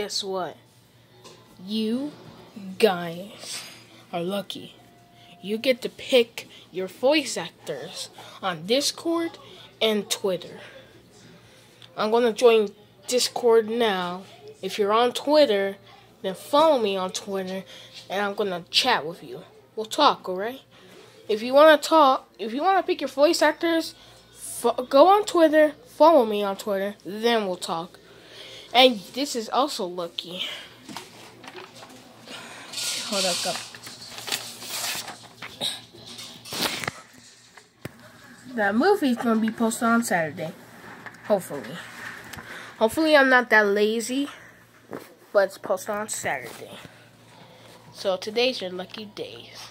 guess what? You guys are lucky. You get to pick your voice actors on Discord and Twitter. I'm gonna join Discord now. If you're on Twitter, then follow me on Twitter and I'm gonna chat with you. We'll talk, alright? If you wanna talk, if you wanna pick your voice actors, go on Twitter, follow me on Twitter, then we'll talk. And this is also lucky. Hold up, up. That movie's gonna be posted on Saturday. Hopefully. Hopefully I'm not that lazy. But it's posted on Saturday. So today's your lucky days.